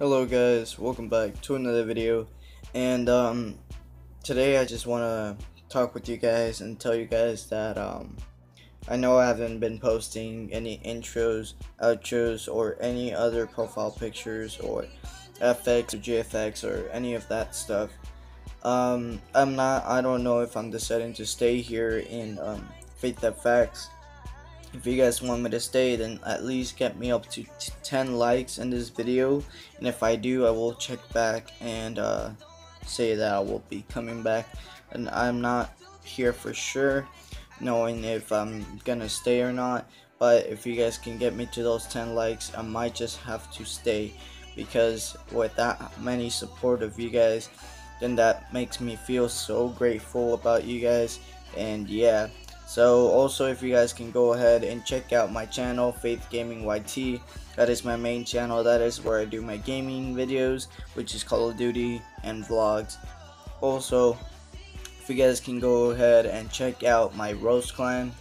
Hello guys, welcome back to another video. And um today I just want to talk with you guys and tell you guys that um I know I haven't been posting any intros, outros or any other profile pictures or FX or GFX or any of that stuff. Um I'm not I don't know if I'm deciding to stay here in um Faith FX if you guys want me to stay then at least get me up to 10 likes in this video. And if I do I will check back and uh, say that I will be coming back. And I'm not here for sure knowing if I'm gonna stay or not. But if you guys can get me to those 10 likes I might just have to stay. Because with that many support of you guys then that makes me feel so grateful about you guys. And yeah so also if you guys can go ahead and check out my channel Faith Gaming YT. That is my main channel. That is where I do my gaming videos, which is Call of Duty and vlogs. Also, if you guys can go ahead and check out my Roast Clan.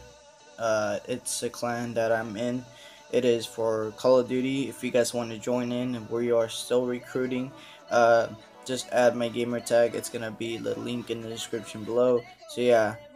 Uh, it's a clan that I'm in. It is for Call of Duty. If you guys want to join in, we are still recruiting. Uh, just add my gamer tag. It's gonna be the link in the description below. So yeah,